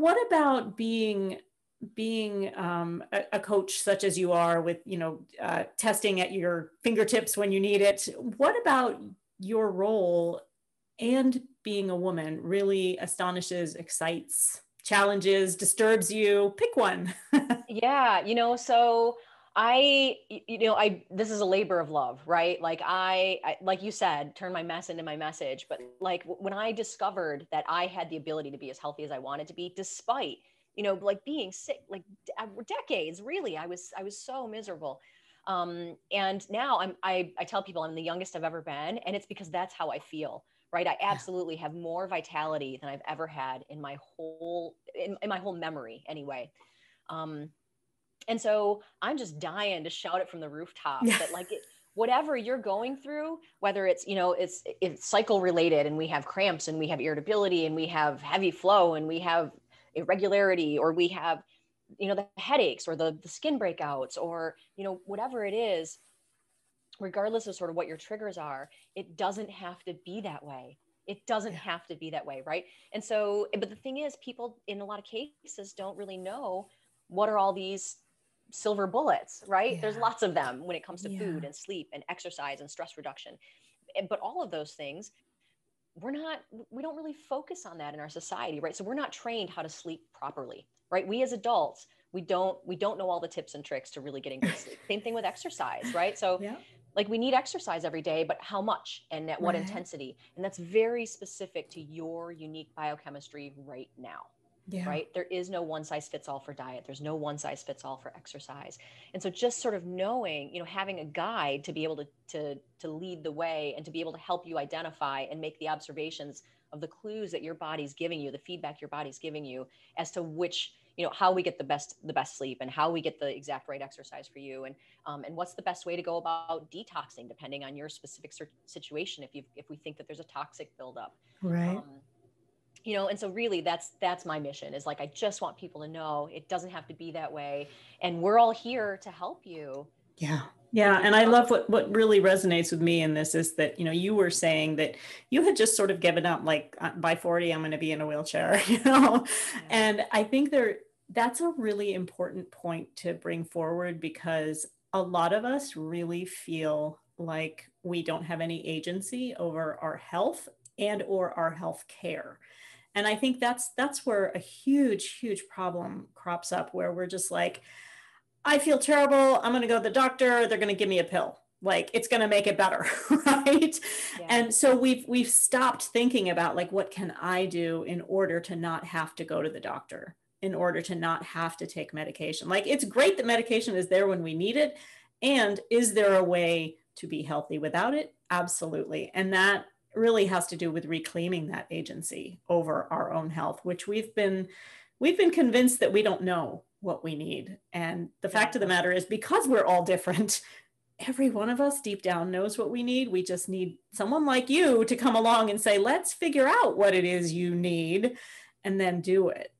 what about being being um, a, a, coach such as you are with you know uh, testing at your fingertips when you need it? What about your role and being a woman really astonishes excites challenges disturbs you? Pick one. Yeah you know so I, you know, I, this is a labor of love, right? Like I, I, like you said, turn my mess into my message. But like when I discovered that I had the ability to be as healthy as I wanted to be, despite, you know, like being sick, like uh, decades, really, I was, I was so miserable. Um, and now I'm, I, I tell people I'm the youngest I've ever been. And it's because that's how I feel, right? I absolutely have more vitality than I've ever had in my whole, in, in my whole memory anyway. Um, and so I'm just dying to shout it from the rooftop yeah. that like it, whatever you're going through, whether it's, you know, it's, it's cycle related and we have cramps and we have irritability and we have heavy flow and we have irregularity or we have, you know, the headaches or the, the skin breakouts or, you know, whatever it is, regardless of sort of what your triggers are, it doesn't have to be that way. It doesn't have to be that way. Right. And so, but the thing is, people in a lot of cases don't really know what are all these silver bullets, right? Yeah. There's lots of them when it comes to yeah. food and sleep and exercise and stress reduction. But all of those things, we're not, we don't really focus on that in our society, right? So we're not trained how to sleep properly, right? We as adults, we don't, we don't know all the tips and tricks to really getting good sleep. Same thing with exercise, right? So yeah. like we need exercise every day, but how much and at what right. intensity? And that's very specific to your unique biochemistry right now yeah. right? There is no one size fits all for diet. There's no one size fits all for exercise. And so just sort of knowing you know having a guide to be able to to to lead the way and to be able to help you identify and make the observations of the clues that your body's giving you the feedback your body's giving you as to which you know how we get the best the best sleep and how we get the exact right exercise for you and um, and what's the best way to go about detoxing depending on your specific situation if you if we think that there's a toxic buildup. Right. Um, you know and so really that's that's my mission is like i just want people to know it doesn't have to be that way. And we're all here to help you. Yeah. Yeah and i love what what really resonates with me in this is that you know you were saying that you had just sort of given up like uh, by 40 i'm going to be in a wheelchair you know? Yeah. and i think there that's a really important point to bring forward because a lot of us really feel like we don't have any agency over our health and or our health care and i think that's that's where a huge huge problem crops up where we're just like i feel terrible. I'm going to go to the doctor. They're going to give me a pill. Like it's going to make it better right? Yeah. and so we've we've stopped thinking about like what can i do in order to not have to go to the doctor in order to not have to take medication? Like it's great that medication is there when we need it. And is there a way to be healthy without it? Absolutely. And that really has to do with reclaiming that agency over our own health which we've been we've been convinced that we don't know what we need. And the fact of the matter is because we're all different every one of us deep down knows what we need. We just need someone like you to come along and say let's figure out what it is you need and then do it